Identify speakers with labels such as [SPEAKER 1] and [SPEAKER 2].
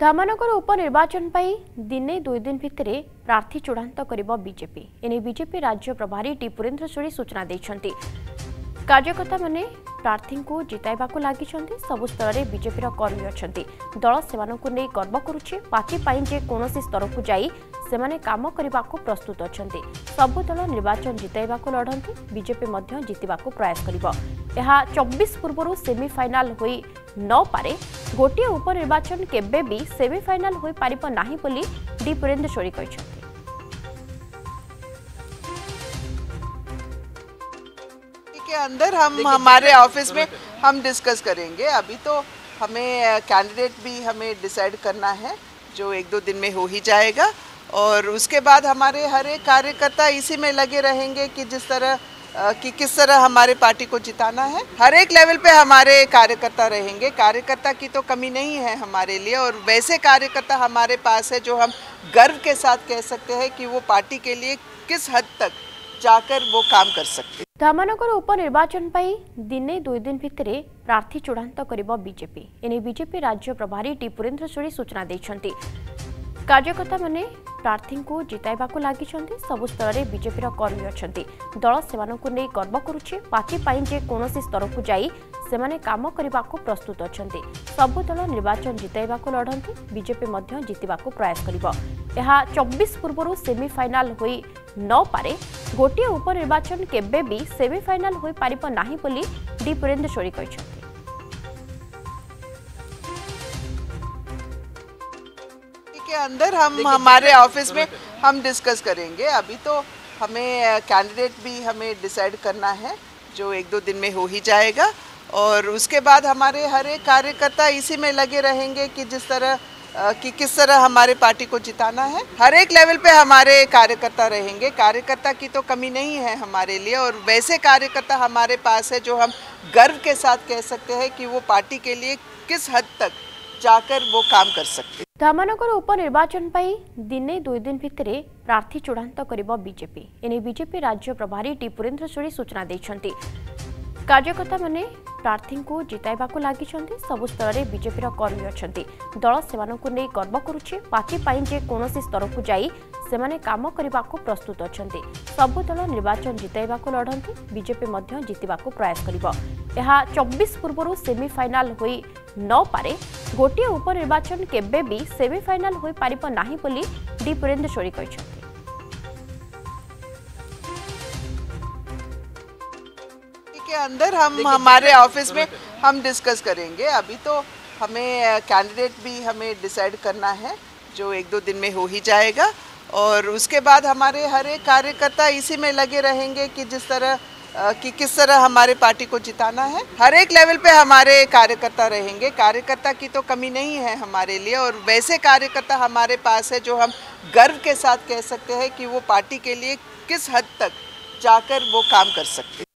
[SPEAKER 1] ଧାମନଗର ଉପନିର୍ବାଚନ ପାଇଁ ଦିନେ ଦୁଇ ଦିନ ଭିତରେ ପ୍ରାର୍ଥୀ ଚୂଡ଼ାନ୍ତ କରିବ ବିଜେପି। ଏନେଇ ବିଜେପି ରାଜ୍ୟ ପ୍ରଭାରୀ ଟି ପୁରେନ୍ଦ୍ର ସୁରୀ ସୂଚନା ଦେଇଛନ୍ତି। କାର୍ଯ୍ୟକର୍ତ୍ତାମାନେ ପ୍ରାର୍ଥୀଙ୍କୁ ଜିତାଇବାକୁ ଲାଗିଛନ୍ତି। ସବୁ ସ୍ତରରେ ବିଜେପିର କର୍ମୀ ଅଛନ୍ତି। ଦଳ ସେମାନଙ୍କୁ ନେଇ ଗର୍ବ କରୁଛି। ପାର୍ଟି ପାଇଁ ଯେ କୌଣସି ସ୍ତରକୁ ଯାଇ ସେମାନେ କାମ କରିବାକୁ ପ୍ରସ୍ତୁତ ଅଛନ୍ତି। ସବୁ ଦଳ ନିର୍ବାଚନ ଜିତାଇବାକୁ ଲଢ଼ନ୍ତି। ବିଜେପି ମଧ୍ୟ ଜିତିବାକୁ ପ୍ରୟାସ କରିବ। ଏହା ଚବିଶ ପୂର୍ବରୁ ସେମିଫାଇନାଲ ହୋଇ ନପାରେ ଗୋଟିଏ ଉପନିର୍ବାଚନ କେବେ ବି ସେମିଫାଇନାଲ ହୋଇପାରିବ ନାହିଁ ବୋଲି ଡି ପୁରେନ୍ଦ୍ର ଶୋରୀ କହିଛନ୍ତି
[SPEAKER 2] के अंदर हम हमारे ऑफिस में हम डिस्कस करेंगे अभी तो हमें कैंडिडेट भी हमें डिसाइड करना है जो एक दो दिन में हो ही जाएगा और उसके बाद हमारे हर एक कार्यकर्ता इसी में लगे रहेंगे कि जिस तरह अ, कि किस तरह हमारे पार्टी को जिताना है हर एक लेवल पे हमारे कार्यकर्ता रहेंगे कार्यकर्ता की तो कमी नहीं है हमारे लिए और वैसे कार्यकर्ता हमारे पास है जो हम गर्व के साथ कह सकते हैं कि वो पार्टी के लिए किस हद तक जाकर वो काम कर सकते हैं
[SPEAKER 1] ଧାମନଗର ଉପନିର୍ବାଚନ ପାଇଁ ଦିନେ ଦୁଇ ଦିନ ଭିତରେ ପ୍ରାର୍ଥୀ ଚୂଡ଼ାନ୍ତ କରିବ ବିଜେପି ଏନେଇ ବିଜେପି ରାଜ୍ୟ ପ୍ରଭାରୀ ଟି ପୁରେନ୍ଦ୍ର ସୁରୀ ସୂଚନା ଦେଇଛନ୍ତି କାର୍ଯ୍ୟକର୍ତ୍ତାମାନେ ପ୍ରାର୍ଥୀଙ୍କୁ ଜିତାଇବାକୁ ଲାଗିଛନ୍ତି। ସବୁ ସ୍ତରରେ ବିଜେପିର କର୍ମୀ ଅଛନ୍ତି। ଦଳ ସେମାନଙ୍କୁ ନେଇ ଗର୍ବ କରୁଛି। ପାର୍ଟି ପାଇଁ ଯେ କୌଣସି ସ୍ତରକୁ ଯାଇ ସେମାନେ କାମ କରିବାକୁ ପ୍ରସ୍ତୁତ ଅଛନ୍ତି। ସବୁ ଦଳ ନିର୍ବାଚନ ଜିତାଇବାକୁ ଲଢ଼ନ୍ତି। ବିଜେପି ମଧ୍ୟ ଜିତିବାକୁ ପ୍ରୟାସ କରିବ। ଏହା ଚବିଶ ପୂର୍ବରୁ ସେମିଫାଇନାଲ ହୋଇ ନପାରେ ଗୋଟିଏ ଉପନିର୍ବାଚନ କେବେ ବି ସେମିଫାଇନାଲ ହୋଇପାରିବ ନାହିଁ ବୋଲି ଡି ପୁରେନ୍ଦ୍ର ଶୋରୀ କହିଛନ୍ତି।
[SPEAKER 2] के अंदर हम हमारे ऑफ़िस में हम डिस्कस करेंगे। अभी तो हमें कैंडिडेट भी हमें डिसाइड करना है जो एक दो दिन में हो ही जाएगा। और उसके बाद हमारे हर एक कार्यकर्ता इसी में लगे रहेंगे कि जिस तरह कि किस तरह हमारे पार्टी को जिताना है। हर एक लेवल पे हमारे कार्यकर्ता रहेंगे। कार्यकर्ता की तो कमी नहीं है हमारे लिए और वैसे कार्यकर्ता हमारे पास है जो हम गर्व के साथ कह सकते हैं कि वो पार्टी के लिए किस हद तक जाकर वो काम कर सकते हैं
[SPEAKER 1] ଧାମନଗର ଉପନିର୍ବାଚନ ପାଇଁ ଦିନେ ଦୁଇ ଦିନ ଭିତରେ ପ୍ରାର୍ଥୀ ଚୂଡ଼ାନ୍ତ କରିବ ବିଜେପି ଏନେଇ ବିଜେପି ରାଜ୍ୟ ପ୍ରଭାରୀ ଟି ପୁରେନ୍ଦ୍ର ସୁରୀ ସୂଚନା ଦେଇଛନ୍ତି କାର୍ଯ୍ୟକର୍ତ୍ତାମାନେ ପ୍ରାର୍ଥୀଙ୍କୁ ଜିତାଇବାକୁ ଲାଗିଛନ୍ତି ସବୁ ସ୍ତରରେ ବିଜେପିର କର୍ମୀ ଅଛନ୍ତି ଦଳ ସେମାନଙ୍କୁ ନେଇ ଗର୍ବ କରୁଛି ପାର୍ଟି ପାଇଁ ଯେ କୌଣସି ସ୍ତରକୁ ଯାଇ ସେମାନେ କାମ କରିବାକୁ ପ୍ରସ୍ତୁତ ଅଛନ୍ତି ସବୁ ଦଳ ନିର୍ବାଚନ ଜିତାଇବାକୁ ଲଢ଼ନ୍ତି ବିଜେପି ମଧ୍ୟ ଜିତିବାକୁ ପ୍ରୟାସ କରିବ ଏହା ଚବିଶ ପୂର୍ବରୁ ସେମିଫାଇନାଲ ହୋଇ ନପାରେ ଗୋଟିଏ ଉପନିର୍ବାଚନ କେବେ ବି ସେମିଫାଇନାଲ ହୋଇପାରିବ ନାହିଁ ବୋଲି ଡି ପୁରେନ୍ଦ୍ର ଶୋରୀ କହିଛନ୍ତି
[SPEAKER 2] के अंदर हम हमारे ऑफिस में हम डिस्कस करेंगे अभी तो हमें कैंडिडेट भी हमें डिसाइड करना है जो एक दो दिन में हो ही जाएगा और उसके बाद हमारे हर एक कार्यकर्ता इसी में लगे रहेंगे कि जिस तरह अ, कि किस तरह हमारे पार्टी को जिताना है। हर एक लेवल पे हमारे कार्यकर्ता रहेंगे। कार्यकर्ता की तो कमी नहीं है हमारे लिए और वैसे कार्यकर्ता हमारे पास है जो हम गर्व के साथ कह सकते हैं कि वो पार्टी के लिए किस हद तक जाकर वो काम कर सकते